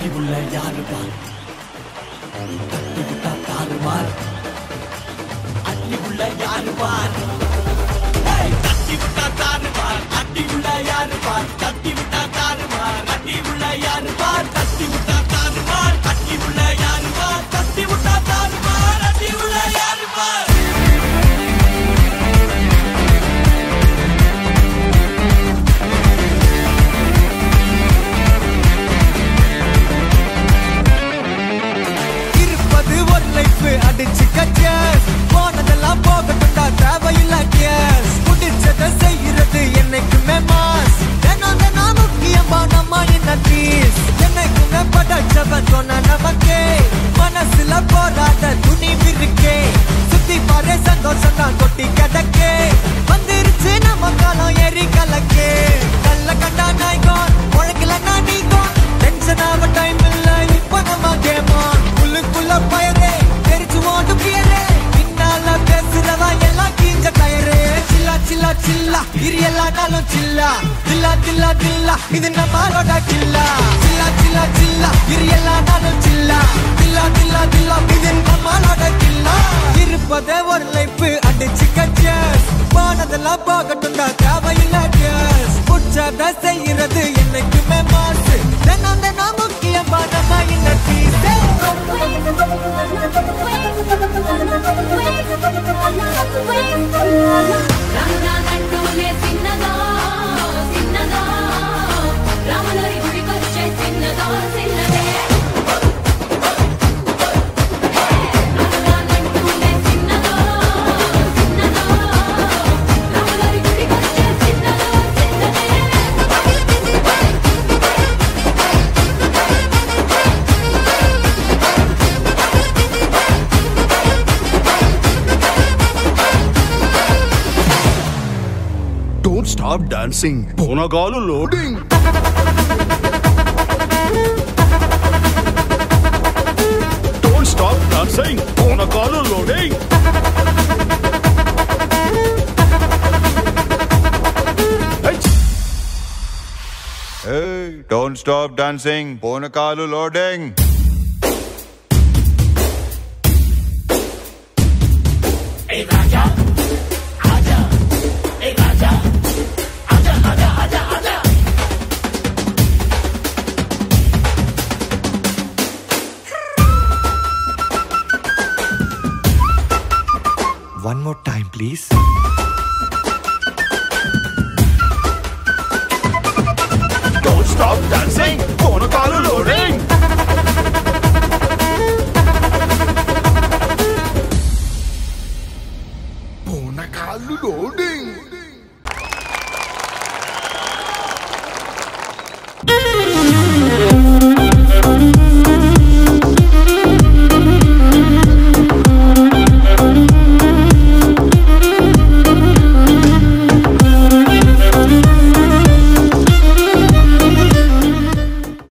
அட்டி உள்ள யாரு பார் தட்டி விட்டா தாறு மார் அட்டி உள்ள யாரு பார் தட்டி விட்டா தாறு முக்கியமா பீஸ் என்னைக்குமே படைச்சவன் சொன்ன நமக்கே மனசுல போராட துணிவு இருக்கே சுத்தி பாரு சில்லா சில்லா இரு எல்லா நாளும் சில்லா தில்லா தில்லா தில்லா இது நம்மளோட கில்லா Stop dancing. Ponagalu loading. Don't stop dancing. Ponagalu loading. Hey, don't stop dancing. Ponakalu loading. One more time please Stop dancing, phone call loading. Phone call loading.